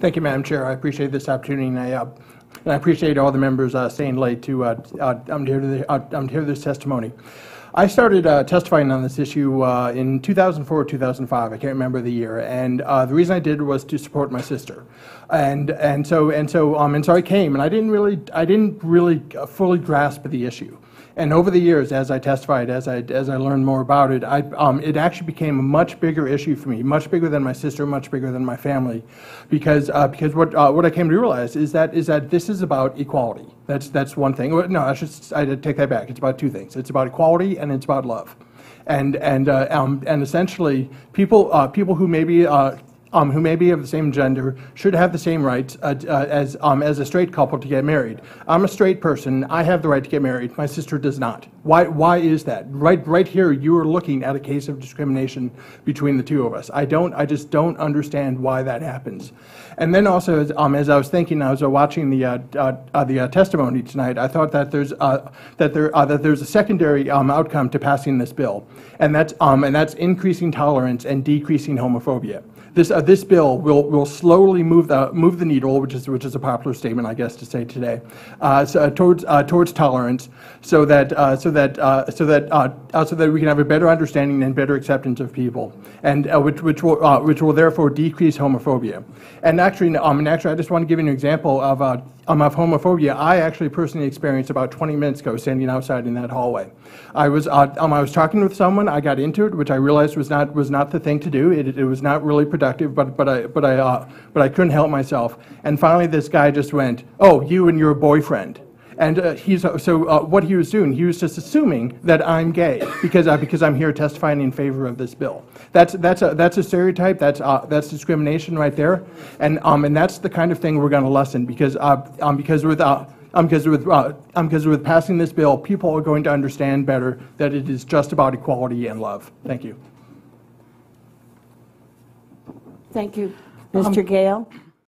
Thank you, Madam Chair. I appreciate this opportunity, and I, uh, and I appreciate all the members uh, staying late to, uh, uh, to, uh, I'm this testimony. I started uh, testifying on this issue uh, in 2004 or 2005. I can't remember the year, and uh, the reason I did was to support my sister, and and so and so um, and so I came, and I didn't really I didn't really uh, fully grasp the issue. And over the years, as I testified, as I, as I learned more about it, I, um, it actually became a much bigger issue for me, much bigger than my sister, much bigger than my family, because, uh, because what, uh, what I came to realize is that, is that this is about equality. That's, that's one thing. No, I should, I take that back. It's about two things. It's about equality and it's about love. And, and, uh, um, and essentially, people, uh, people who maybe uh, um, who may be of the same gender should have the same rights uh, uh, as, um, as a straight couple to get married. I'm a straight person. I have the right to get married. My sister does not. Why, why is that? Right, right here, you are looking at a case of discrimination between the two of us. I don't, I just don't understand why that happens. And then also, as, um, as I was thinking, I was uh, watching the, uh, uh, uh, the uh, testimony tonight, I thought that there's, uh, that there, that there's a secondary um, outcome to passing this bill, and that's, um, and that's increasing tolerance and decreasing homophobia. This, this bill will, will slowly move the, move the needle, which is, which is a popular statement, I guess, to say today, so, towards, towards tolerance, so that, so that, uh, so that, uh, uh, so that we can have a better understanding and better acceptance of people, and uh, which, which will, uh, which will therefore decrease homophobia. And actually, um, and actually, I just want to give you an example of, uh, um, of homophobia. I actually personally experienced about 20 minutes ago, standing outside in that hallway. I was, um, I was talking with someone. I got into it, which I realized was not, was not the thing to do. It, it was not really productive, but, but I, but I, but I couldn't help myself. And finally, this guy just went, "Oh, you and your boyfriend." And uh, he's, so uh, what he was doing, he was just assuming that I'm gay because, uh, because I'm here testifying in favor of this bill. That's, that's, a, that's a stereotype, that's, uh, that's discrimination right there. And, um, and that's the kind of thing we're going to lessen because, uh, um, because with, uh, um, because with, uh, um, because with passing this bill, people are going to understand better that it is just about equality and love. Thank you. Thank you. Mr. Gale?